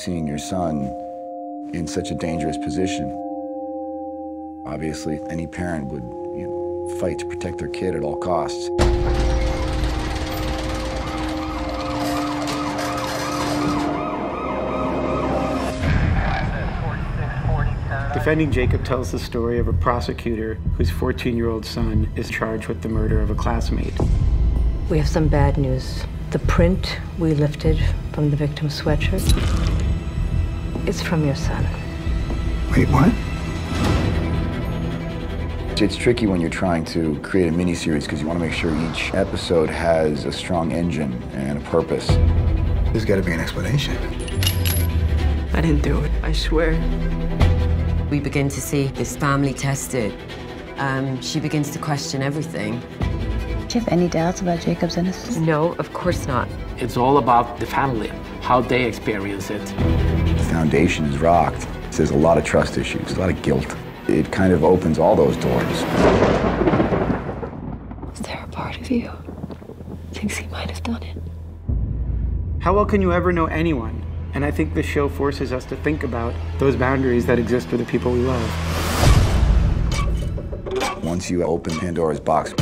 seeing your son in such a dangerous position. Obviously, any parent would you know, fight to protect their kid at all costs. Defending Jacob tells the story of a prosecutor whose 14 year old son is charged with the murder of a classmate. We have some bad news. The print we lifted from the victim's sweatshirt is from your son. Wait, what? It's tricky when you're trying to create a miniseries because you want to make sure each episode has a strong engine and a purpose. There's got to be an explanation. I didn't do it, I swear. We begin to see this family tested. Um, she begins to question everything. Do you have any doubts about Jacob's innocence? No, of course not. It's all about the family, how they experience it. The foundation is rocked. There's a lot of trust issues, a lot of guilt. It kind of opens all those doors. Is there a part of you thinks he might have done it? How well can you ever know anyone? And I think this show forces us to think about those boundaries that exist for the people we love. Once you open Pandora's box,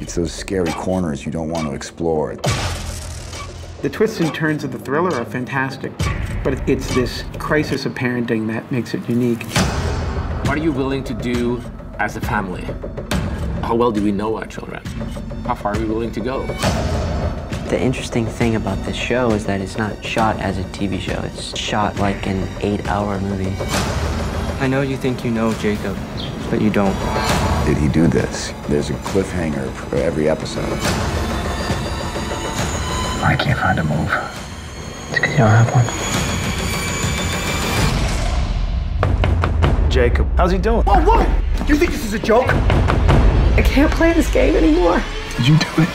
it's those scary corners you don't want to explore. The twists and turns of the thriller are fantastic, but it's this crisis of parenting that makes it unique. What are you willing to do as a family? How well do we know our children? How far are we willing to go? The interesting thing about this show is that it's not shot as a TV show. It's shot like an eight-hour movie. I know you think you know Jacob, but you don't. Did he do this? There's a cliffhanger for every episode. I can't find a move. It's because you don't have one. Jacob, how's he doing? Whoa, whoa! You think this is a joke? I can't play this game anymore. Did you do it?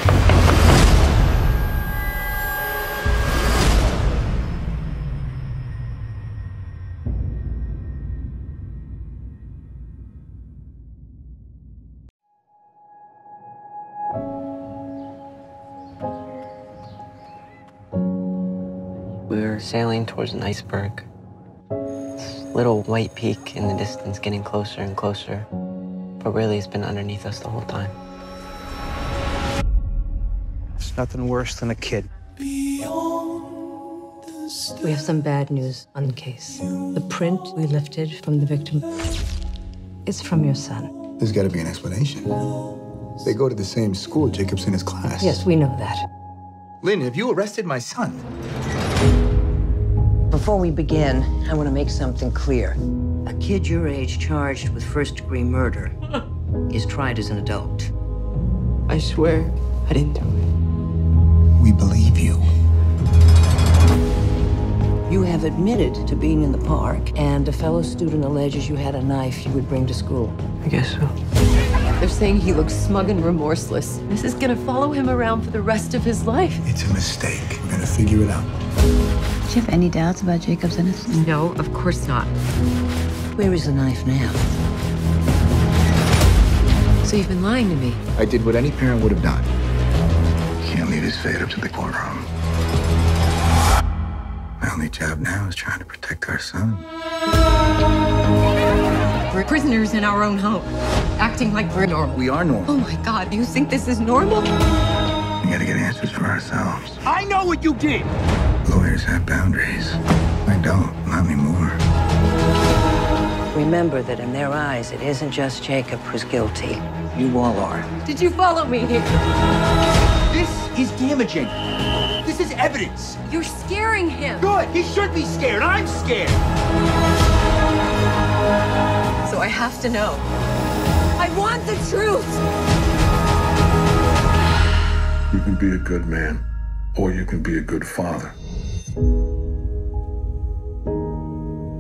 We were sailing towards an iceberg. This little white peak in the distance getting closer and closer. But really, it's been underneath us the whole time. There's nothing worse than a kid. We have some bad news on the case. The print we lifted from the victim is from your son. There's got to be an explanation. They go to the same school. Jacob's in his class. Yes, we know that. Lynn, have you arrested my son? Before we begin, I want to make something clear. A kid your age charged with first degree murder is tried as an adult. I swear, I didn't do it. We believe you. You have admitted to being in the park, and a fellow student alleges you had a knife you would bring to school. I guess so. They're saying he looks smug and remorseless. This is gonna follow him around for the rest of his life. It's a mistake. We're gonna figure it out. Do you have any doubts about Jacob's innocence? No, of course not. Where is the knife now? So you've been lying to me. I did what any parent would have done. Can't leave his fate up to the courtroom. My only job now is trying to protect our son. We're prisoners in our own home, acting like we're normal. We are normal. Oh my god, do you think this is normal? We gotta get answers for ourselves. I know what you did! Lawyers have boundaries. I don't, not anymore. Remember that in their eyes, it isn't just Jacob who's guilty. You all are. Did you follow me here? This is damaging. This is evidence. You're scaring him. Good. He should be scared. I'm scared. So I have to know. I want the truth. You can be a good man, or you can be a good father.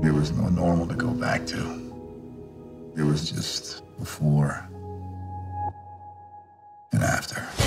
There was no normal to go back to. There was just before and after.